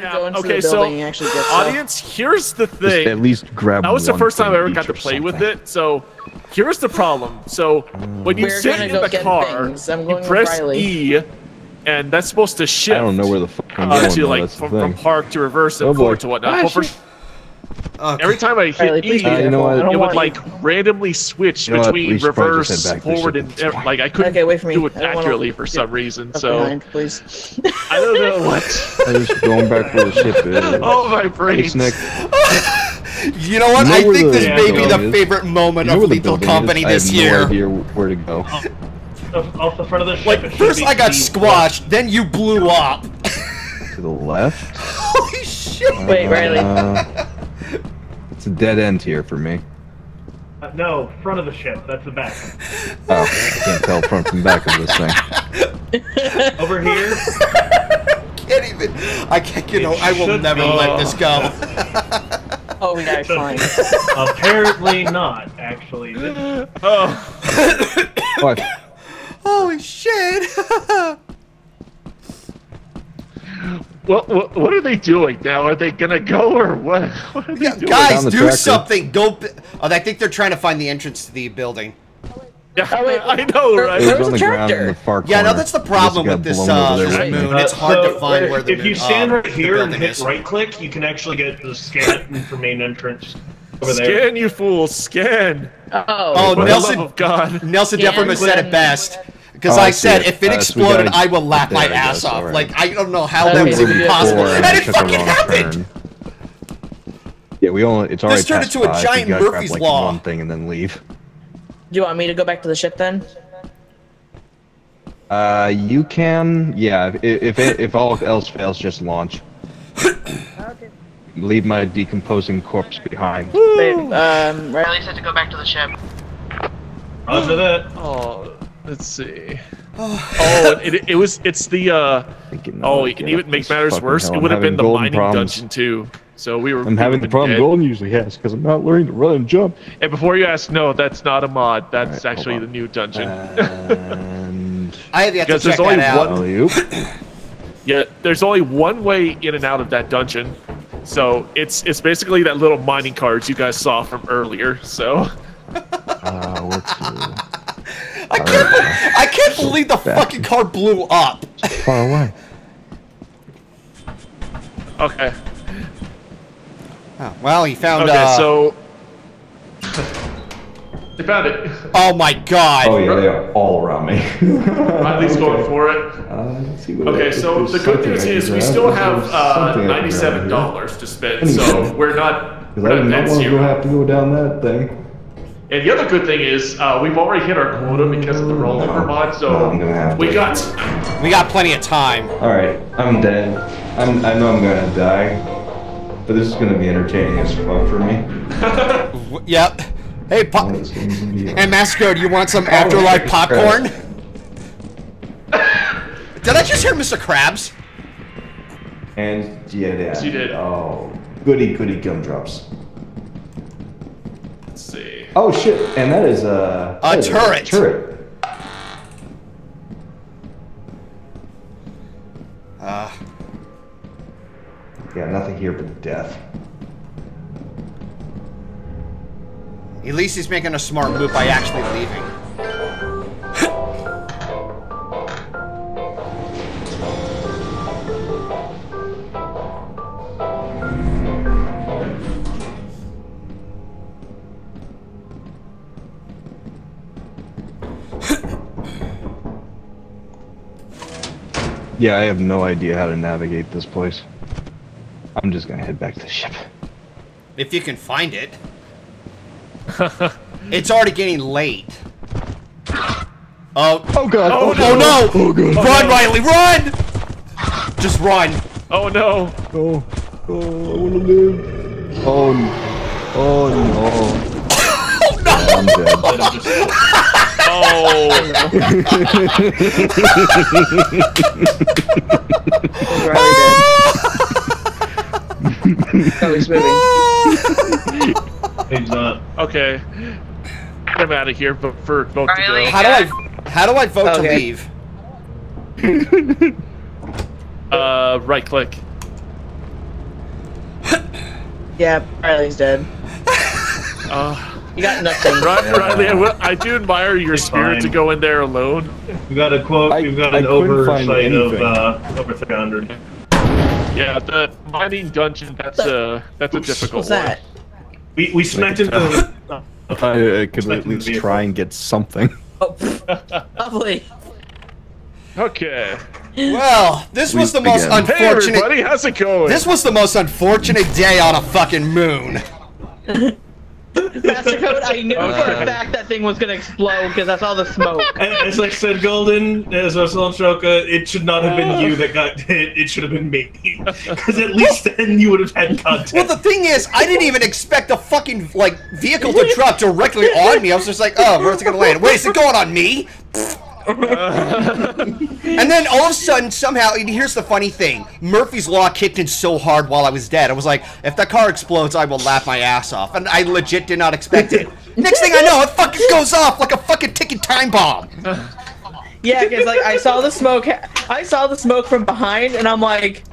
Go into okay, the so building and actually get stuff. audience, here's the Just thing. at least grab. That was the first time I ever got to or play with it. So here's the problem. So when you We're sit in the car. I'm you going with press Ryley. E, and that's supposed to shift. I don't know where the fuck I'm uh, going. to like that's from, from park to reverse and Oh, boy. forward to whatnot. Ah, Well, for- shit. every time I hit Ryley, E, be you know careful. what? I don't it would want like you. randomly switch You know what? between We should probably reverse, just head back to forward, ship and at this point. like I couldn't Okay, wait for me. do it I don't wanna accurately for some reason. Left So behind, please. I don't know what. I'm just going back where the ship is. Oh my brain! brains! Nick. You know what? You know I where think the this may be building the is? favorite moment You know of Lethal Company is? this I have year. no idea where to go. Off, off the front of the ship. Like, it should first be I got the- squashed, then you blew up. To the left. Holy shit! Wait, Ryley. Uh, it's a dead end here for me. Uh, no, front of the ship. That's the back. Oh, I can't tell front from back of this thing. Over here. can't even. I can't. You It know, I will never be- let this go. Oh, we yeah, fine. Apparently not. Actually, Oh, What? Holy shit! what, what what are they doing now? Are they gonna go or what? What are they doing? Guys, do tractor. something. Go. b- Oh, I think they're trying to find the entrance to the building. Yeah, Oh, wait, I know, where- right? It was was on the the ground tractor? the Yeah, no, corner. that's the problem with this uh, over there. Right. moon. Uh, It's hard so, to find uh, where the If you uh, stand right the here and building hit is. right click, you can actually get the scan for main entrance over there. Scan, you fool, scan! Oh, Oh, Nelson- love God! Nelson Yeah, Deferman said it best. Because Oh, I I said, it. if it Uh, so exploded, gotta I will laugh get my there, I ass off. alright. Like, I don't know how Okay, that was even possible. four, And it fucking happened! turn. Yeah, we only. It's already turned past into a five. giant We gotta grab, Murphy's like, Law. One thing and then leave. do you want me to go back to the ship then? Uh, you can. Yeah, if if it, if all else fails, just launch. okay. Leave my decomposing corpse behind. Wait, um, Ryley said to go back to the ship. Roger that. Oh, let's see. oh, it, it, it was. It's the. uh Oh, you can even make matters worse, hill. it would have been the mining problems. dungeon too. So we were. I'm having the problem dead. Golden usually has because I'm not learning to run and jump. And before you ask, no, that's not a mod. That's Alright, hold actually the new dungeon. And I have yet to Because there's check only that out. one- alley-oop. yeah, there's only one way in and out of that dungeon. So it's it's basically that little mining cards you guys saw from earlier. So Uh, let's see. I can't, be- I can't believe the fucking car blew up. It's far away. okay, Oh, well, he found. okay, uh, so they found it. Oh my god. Oh yeah, they are all around me. Ryley's going for it. Uh, let's see what Okay, if so the good something news I is we still have uh, something I can grab ninety-seven here. dollars to spend, so we're not 'Cause we're I do not not dead want to have to go down that thing. And the other good thing is uh, we've already hit our quota because of the rollover mod, so No, I'm gonna have we got We got plenty of time. All right, I'm dead. I'm. I know I'm gonna die, but this is gonna be entertaining as fuck for me. Yep. Hey, po- This is and Masco, do you want some afterlife popcorn? Did I just hear Mr. Krabs? And yeah, yeah. Yes, you did. Oh, goody goody gumdrops. Oh shit! And that is a A that is turret. turret. Uh, Yeah, nothing here but death. at least he's making a smart move by actually leaving. Yeah, I have no idea how to navigate this place. I'm just gonna head back to the ship. If you can find it. it's already getting late. Oh, Oh god! oh, no! Oh god! Oh, run, oh, Ryley, run! Just run. Oh no! Oh, oh, I wanna live. Oh, n- oh no. I'm dead. Oh, he's moving. He's not. okay. I'm out of here, but for vote to Ryley? go. How do I how do I vote to leave? Uh, right click. Yeah, Ryley's dead. Uh, You got nothing. Ri- Ryley, I, will- I do admire your It's spirit to go in there alone. We've got a quote. I- we've got I an couldn't oversight of anything. uh, over 300. Yeah, the mining dungeon. That's a that's a difficult What's that? We we smacked into the. Uh, I, I could at least try and get something. Oh, pff, lovely. Okay. Well, this was the most Again. Hey unfortunate. everybody, how's it going? This was the most unfortunate day on a fucking moon. Master Code, I knew for a fact that thing was gonna explode because I saw the smoke. As I said, Golden, as I said, Shoka, it should not have been you that got hit. It should have been me. Because at least then you would have had content. Well, the thing is, I didn't even expect a fucking like vehicle to drop directly on me. I was just like, oh, where's it gonna land? Wait, is it going on me? and then all of a sudden, somehow, here's the funny thing: Murphy's Law kicked in so hard while I was dead. I was like, if that car explodes, I will laugh my ass off, and I legit did not expect it. Next thing I know, it fucking goes off like a fucking ticking time bomb. Yeah, because like I saw the smoke, I saw the smoke from behind, and I'm like,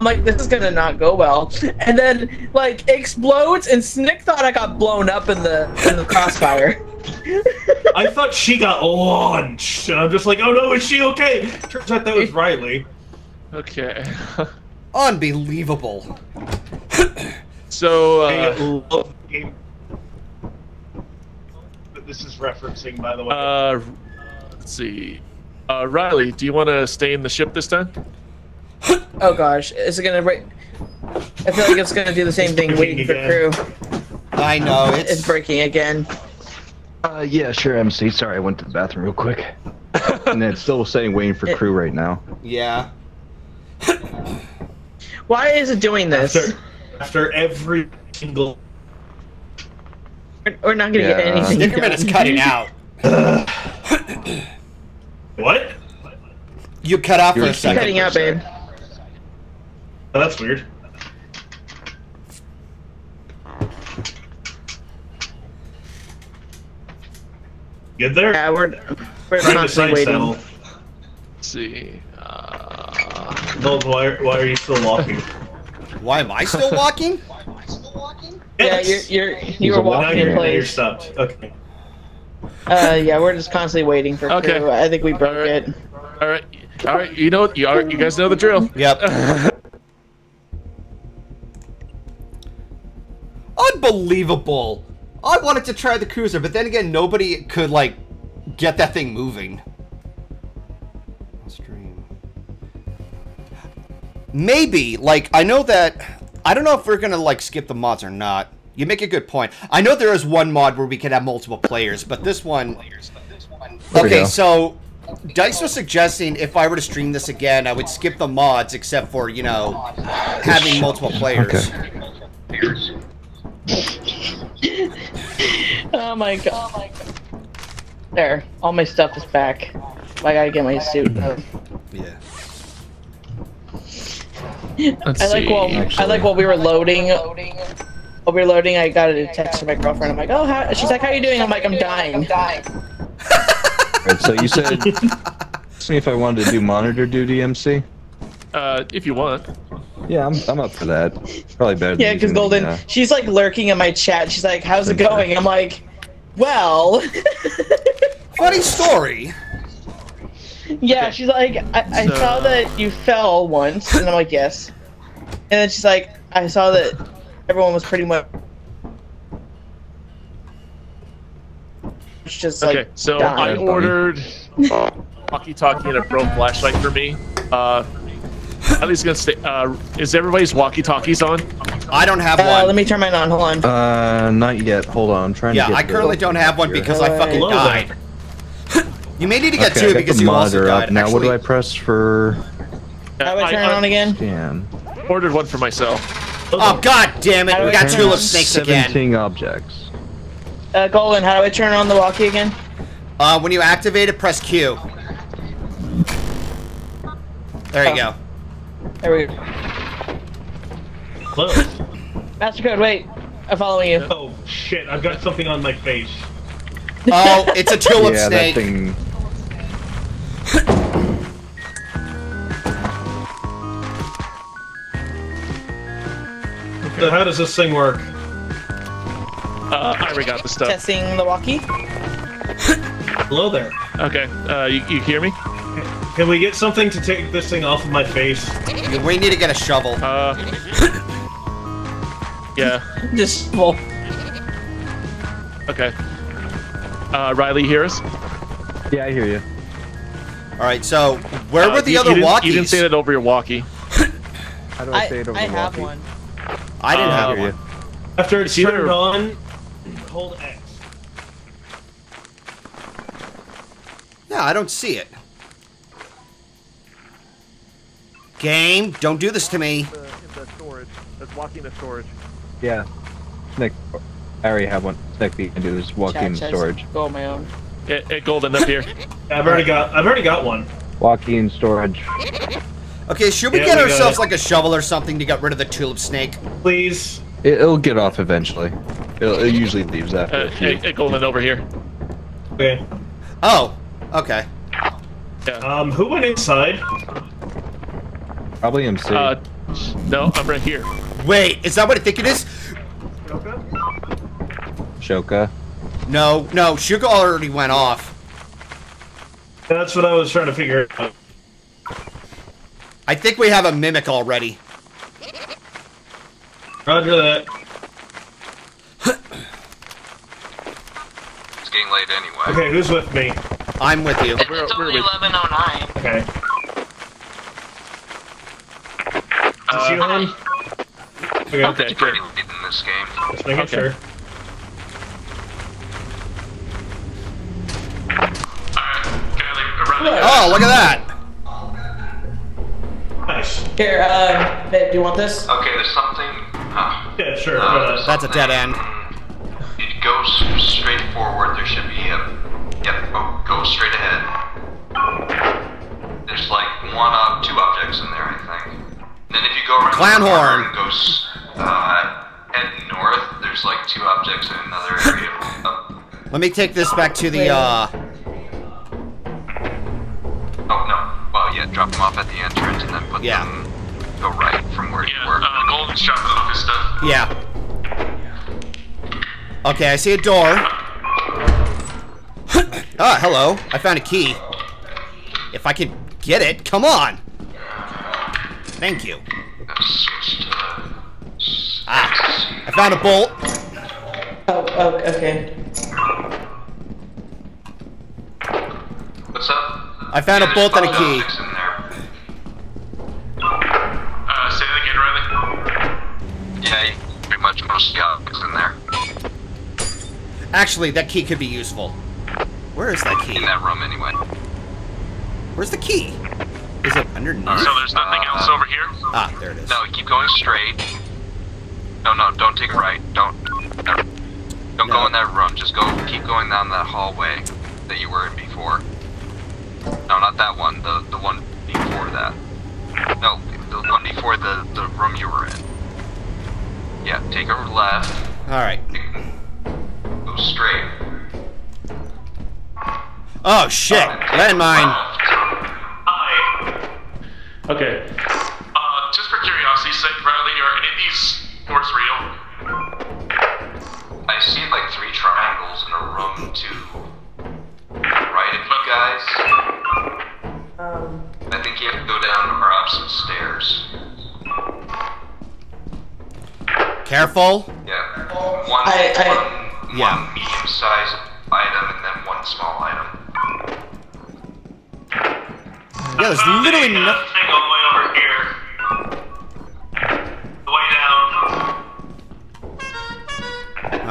I'm like, this is gonna not go well. And then like explodes, and Snick thought I got blown up in the in the crossfire. I thought she got launched. And I'm just like, oh no, is she okay? Turns out that was Ryley. Okay. Unbelievable. so I uh, love the game. But this is referencing, by the way. uh, let's see. Uh, Ryley, do you want to stay in the ship this time? Oh gosh, is it gonna break? I feel like it's gonna do the same thing, waiting for again. crew. I know It's it's. breaking again. Uh, yeah, sure, MC. Sorry, I went to the bathroom real quick. and it's still saying waiting for crew right now. Yeah. Why is it doing this? after, after every single. We're, we're not gonna get Yeah. anything Snickerman is cutting out. What? You cut off for You're a second. cutting out, babe. Oh, that's weird. Good there? Yeah, we're we're Trying to constantly waiting. saddle. Let's see. Uh, Gold, why, why are you still walking? Why am I still walking? Yeah, Yes. you're you're you He's were Now walking in now you're stopped. Okay. Uh, yeah, we're just constantly waiting for Okay. crew. I think we broke Alright. it. all right, all right. You know, you are, you guys know the drill. Yep. Unbelievable. I wanted to try the cruiser, but then again, nobody could like get that thing moving. Stream. Maybe, like, I know that. I don't know if we're gonna like skip the mods or not. You make a good point. I know there is one mod where we could have multiple players, but this one. Okay, so Dice was suggesting if I were to stream this again, I would skip the mods except for you know having multiple players. Okay. Oh my god. There, all my stuff is back. I gotta get my suit. Yeah. Let's I like see. while I like while we were loading. While we were loading, I got a text from my girlfriend. I'm like, oh, how? she's like, how you doing? I'm like, I'm dying. I'm dying. Right, so you said asked me if I wanted to do monitor duty, MC. Uh, if you want. Yeah, I'm, I'm up for that. Probably better. Than Yeah, because Golden, the, uh, she's like lurking in my chat. She's like, how's it going? I'm like, well, Funny story. yeah. She's like, I, I So- saw that you fell once, and I'm like, yes. And then she's like, I saw that everyone was pretty much just like Okay, so I dying. ordered walkie-talkie and a pro flashlight for me. Uh, at least gonna stay. Uh, is everybody's walkie-talkies on? I don't have Uh, one. let me turn mine on. Hold on. uh, not yet. Hold on. I'm trying yeah, to get I currently don't have one because I fucking Hello died. you may need to get Okay, I two because the you also monitor up. died. Now, what do I press for How do I turn it on again? scan? ordered one for myself. Oh god damn it! We got turn tulip on? snakes again. 17 objects. Uh, Golden, how do I turn on the walkie again? Uh, when you activate it, press Q. There you go. There we go. Close. Master code, wait. I'm following you. Oh shit! I've got something on my face. Oh, it's a tulip yeah, snake. that thing. how does this thing work? Uh, I already got the stuff. Testing the walkie. Hello there. Okay, uh, you, you hear me? Can we get something to take this thing off of my face? We need to get a shovel. Uh, yeah. Just well, Okay. Uh, Ryley, you hear us? Yeah, I hear you. All right, so where Uh, were the you- other you walkies? You didn't say that over your walkie. How do I, I, say it over I the walkie? I have one. I didn't Uh, have one. you. After it's It's either- turned on, hold X. Yeah, I don't see it. Game, don't do this to me. In the storage. That's walking the storage. Yeah. Nick, I already have one. Nick, you can do is walking Chat says storage. Go on my own. Hey, hey, Golden, up here. I've already got. I've already got one. Walking storage. Okay, should we Yeah, get we ourselves like a shovel or something to get rid of the tulip snake? Please. It, will get off eventually. It'll, it usually leaves after Uh, a hey, few. hey, Golden, over here. Okay. Oh, okay. Yeah. Um, who went inside? Probably MC. Uh, no, I'm right here. Wait, is that what I think it is? Shoka. Shoka. No, no, Shuka already went off. That's what I was trying to figure out. I think we have a mimic already. Roger that. It's getting late anyway. Okay, who's with me? I'm with you. We're- it's we're only with- 1109. Okay. Is this you, hon? Okay, Okay, It's good. pretty late in this game. just making Okay. sure. Oh, look at that. Nice. Here, uh, babe, do you want this? Okay, there's something. Uh, Yeah, sure. uh, why there's not? That's a dead end. It goes straight forward. There should be a. Yep. Oh, go straight ahead. There's like one of two objects in there, I think. Then if you go around Clan the horn. and goes uh, head north, there's like two objects in another area. Oh, Let me take this back to the, uh... oh no. Well, yeah. Drop them off at the entrance and then put Yeah. them. Go right from where you were. uh, Golden's dropping off his stuff. Yeah. Okay, I see a door. ah, hello. I found a key. If I could get it, come on. Thank you. Switch to. Ah, I found a bolt. Oh, oh, okay. What's up? I found a bolt and a key. objects in there. Uh, say that again, Ryley. Yeah, pretty much most objects in there. Actually, that key could be useful. Where is that key? In that room, anyway. Where's the key? Is it underneath? So there's nothing else over here? Ah, there it is. No, keep going straight. No, no, don't take a right. Don't. never- Don't No. go in that room. Just go. Keep going down that hallway that you were in before. No, not that one. The the one before that. No, the one before the the room you were in. Yeah, take a left. Alright. Go straight. Oh, shit. Landmine. Hi. Okay. Uh, just for curiosity's sake, Ryley, are any of these doors real? I see like three triangles in a room to right of you guys. Um. I think you have to go down or up some stairs. Careful. Yeah. One, I- I- one, Yeah. one medium-sized item and then one small item. Yeah, there's literally no...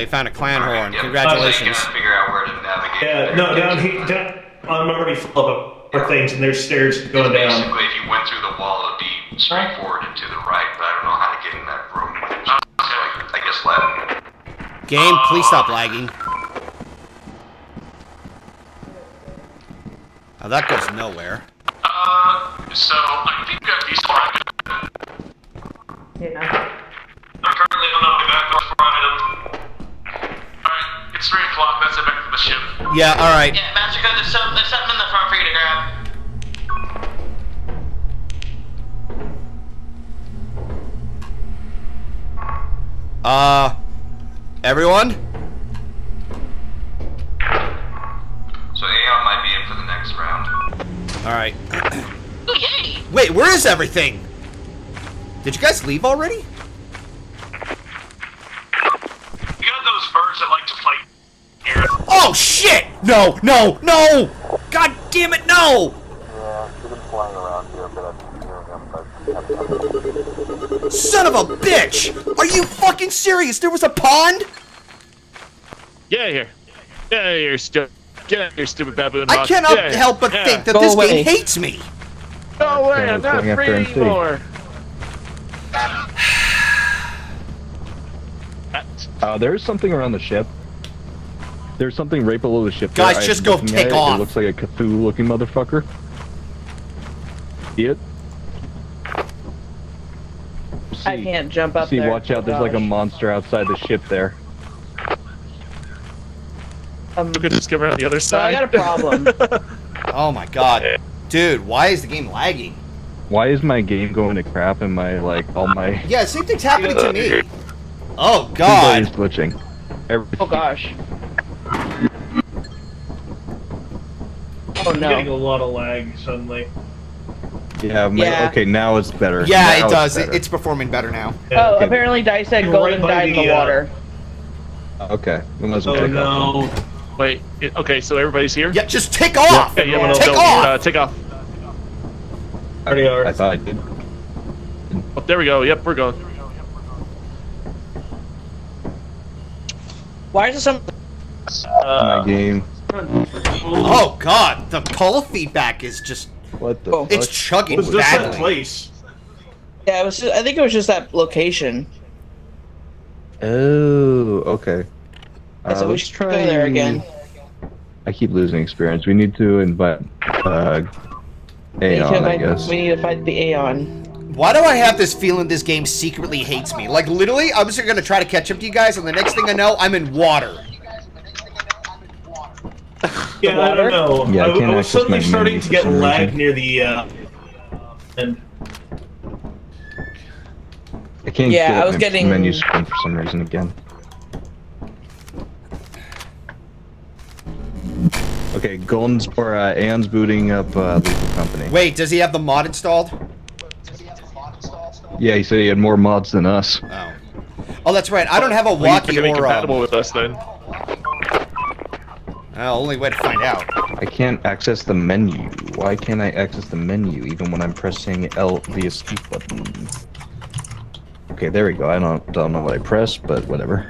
you found a clown horn. Yeah. Congratulations. So figure out where to navigate. Yeah, no, down here. Down, I'm already full of of things, and there's stairs going down. Basically, if you went through the wall, it'd be straight forward and to the right, but I don't know how to get in that room. Like, I guess left. Game, please stop lagging. Oh, that goes nowhere. Uh, so I think that these are. Yeah. Yeah, alright. Yeah, Master Code, there's, some, there's something in the front for you to grab. Uh, everyone? So Aeon might be in for the next round. Alright. Ooh, yay! Wait, where is everything? Did you guys leave already? You got those birds that like to fight here. Oh shit! No, no, no! God damn it, no! Son of a bitch! Are you fucking serious? There was a pond? Get out of here. Get out of here, stu- Get out of here, stupid baboon. I cannot Get out of here. help but Yeah. think that Go this away. game hates me. No way, I'm not free anymore. Uh, there's something around the ship. There's something right below the ship. Guys, there. just go looking take it. off. It looks like a Cthulhu-looking motherfucker. See it? I can't jump up See, there. watch out. There's Oh, like a monster outside the ship there. Um, We could just get around the other so I got a problem. Oh my god. Dude, why is the game lagging? Why is my game going to crap and my, like, all my... Yeah, same thing's happening to me. Oh Everybody's god. glitching. Everything. oh gosh. Oh I'm getting a lot of lag suddenly. Yeah, my, Yeah. okay, now it's better. Yeah, Now it does. It, better. it's performing better now. Oh, okay. apparently Dice said You're Golden right by died in the, the uh, water. Okay, we might as well Oh take off. no. Wait, it, okay, so everybody's here? Yeah, just take off! Yeah, yeah, well, Take off! Uh, take off. Already are. I thought I did. Oh, there we go. Yep, we're going. Why is it some? Uh, my game. Oh god, the pull feedback is just What the Oh. fuck? it's chugging It was just that badly. place. Yeah, it was. Just, I think it was just that location. Oh, okay. I said we let's should go there again. I keep losing experience. We need to invite uh, We need, to Aeon, I fight, guess. we need to fight the Aeon. Why do I have this feeling this game secretly hates me? Like literally, I'm just gonna try to catch up to you guys, and the next thing I know, I'm in water. Yeah, I water? don't know. Yeah, I I, can't I was suddenly my starting to get lag reason. near the uh, and I can't Yeah, get I was my getting- menu screen for some reason again. Okay, Golden's or uh, Aeon's booting up uh, Lethal Company. Wait, does he have the mod installed? Yeah, he said he had more mods than us. Oh. Oh, that's right. I don't have a well, walkie you're gonna be compatible with us then. Uh, only way to find out. I can't access the menu. Why can't I access the menu even when I'm pressing L the escape button? Okay, there we go. I don't don't know what I pressed, but whatever.